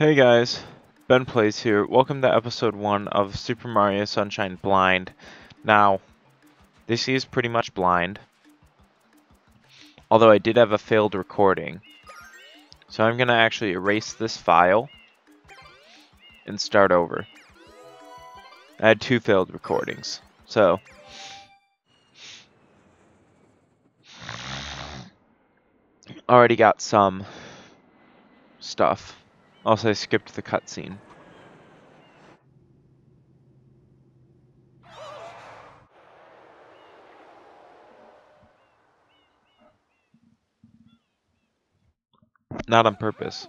Hey guys, Ben Plays here. Welcome to episode 1 of Super Mario Sunshine Blind. Now, this is pretty much blind. Although I did have a failed recording. So I'm going to actually erase this file and start over. I had two failed recordings. So, already got some stuff. Also, I skipped the cutscene. Not on purpose.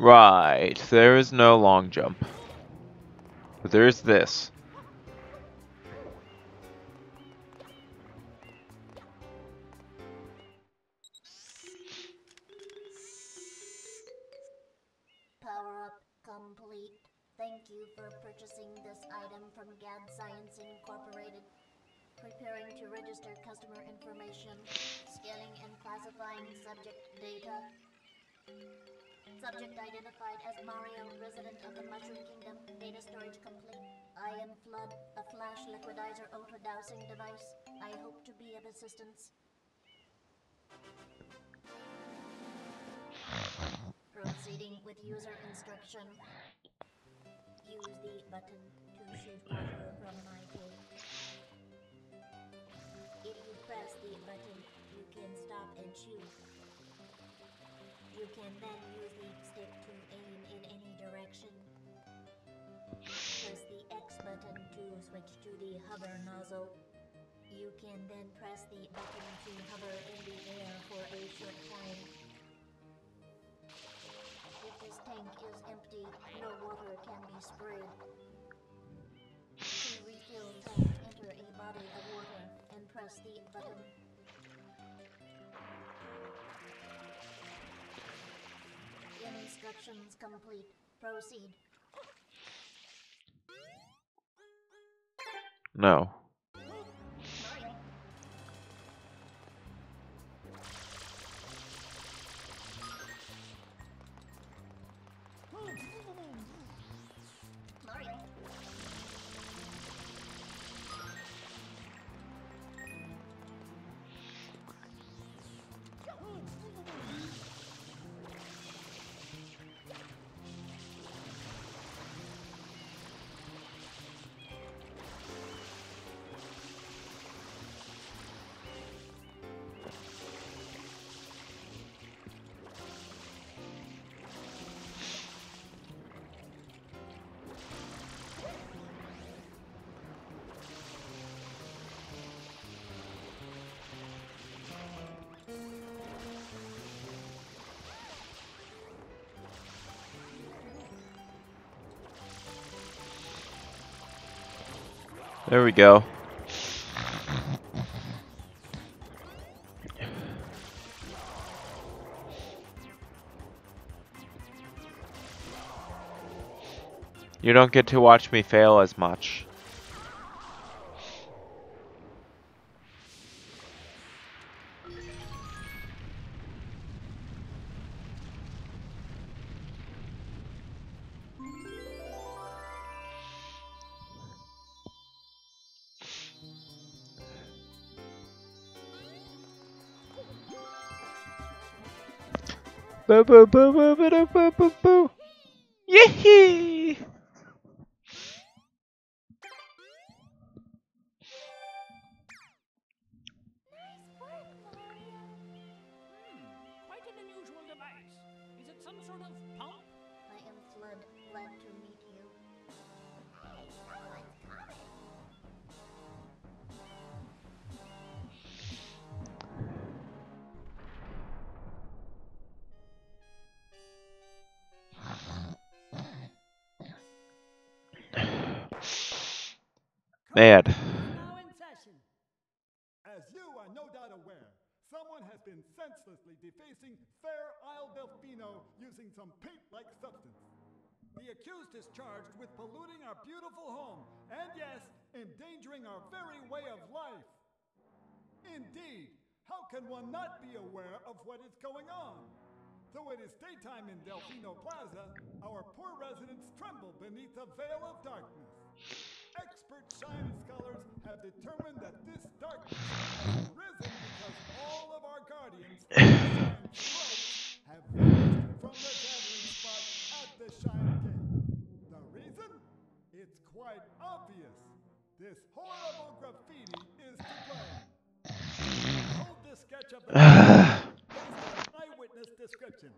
Right, there is no long jump. But there is this. Power up complete. Thank you for purchasing this item from Gadd Science Incorporated. Preparing to register customer information, scanning and classifying subject data. Subject identified as Mario, resident of the Mushroom Kingdom. Data storage complete. I am FLUDD, a flash liquidizer auto dowsing device. I hope to be of assistance. Proceeding with user instruction. Use the button to shoot water from my tank. If you press the button, you can stop and shoot. You can then use the stick to aim in any direction. Press the X button to switch to the hover nozzle. You can then press the button to hover in the air for a short time. If this tank is empty, no water can be sprayed. To refill tank, enter a body of water and press the button. Instructions complete. Proceed. No. There we go. You don't get to watch me fail as much. Boo boo boo boo boo boo boo boo. Yee! Mad. As you are no doubt aware, someone has been senselessly defacing Fair Isle Delfino using some paint-like substance. The accused is charged with polluting our beautiful home, and yes, endangering our very way of life. Indeed, how can one not be aware of what is going on? Though it is daytime in Delfino Plaza, our poor residents tremble beneath veil of darkness. Expert shine scholars have determined that this darkness has risen because all of our guardians have vanished from the gathering spot at the shine gate. The reason? It's quite obvious. This horrible graffiti is to blame. Hold this sketch of the based on eyewitness descriptions.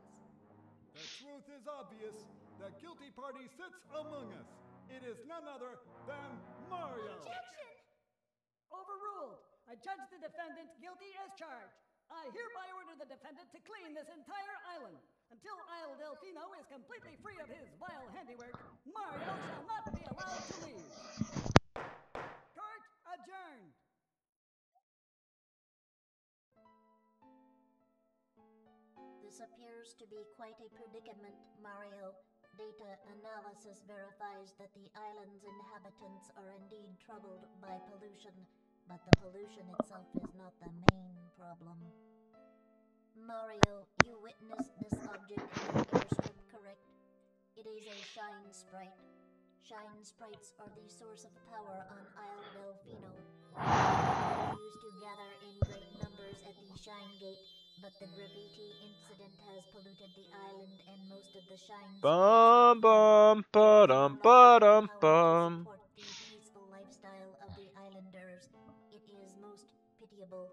The truth is obvious. The guilty party sits among us. It is none other than Mario. Objection! Overruled. I judge the defendant guilty as charged. I hereby order the defendant to clean this entire island. Until Isle Delfino is completely free of his vile handiwork, Mario shall not be allowed to leave. This appears to be quite a predicament, Mario. Data analysis verifies that the island's inhabitants are indeed troubled by pollution, but the pollution itself is not the main problem. Mario, you witnessed this object in the airstrip, correct? It is a shine sprite. Shine sprites are the source of power on Isle Delfino. They are used to gather in great numbers at the Shine Gate, but the graffiti incident has polluted the island and most of the shine Bum sprites bum ba dum ba dum bum. support the peaceful lifestyle of the islanders. It is most pitiable.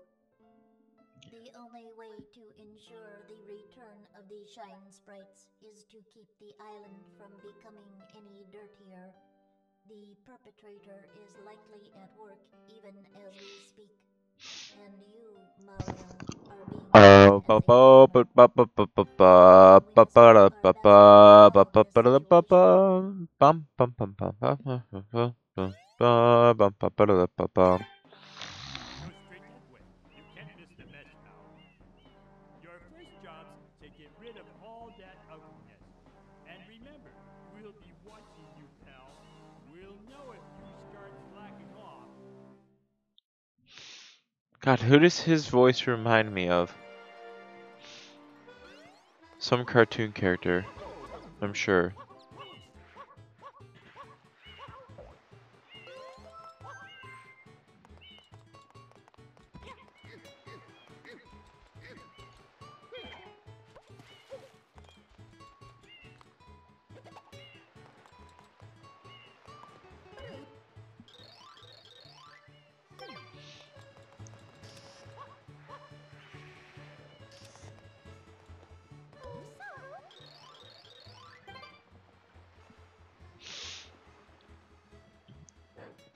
The only way to ensure the return of the shine sprites is to keep the island from becoming any dirtier. The perpetrator is likely at work even as we speak. And you, Mario, are being God, who does his voice remind me of? Some cartoon character, I'm sure.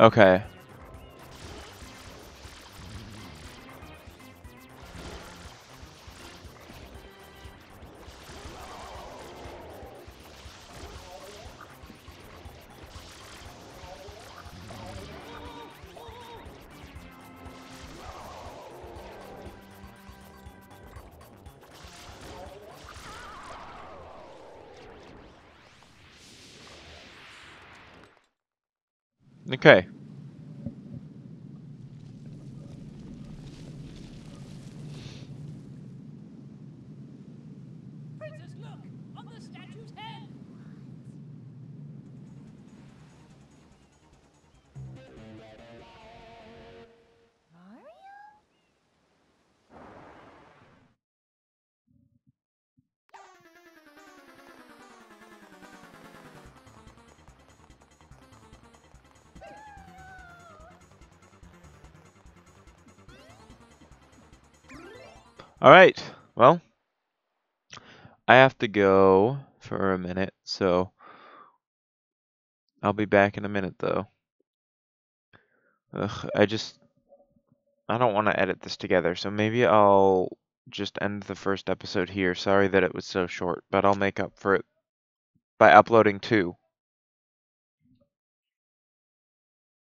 Okay. Okay. All right. Well, I have to go for a minute, so I'll be back in a minute though. Ugh, I just I don't want to edit this together, so maybe I'll just end the first episode here. Sorry that it was so short, but I'll make up for it by uploading two.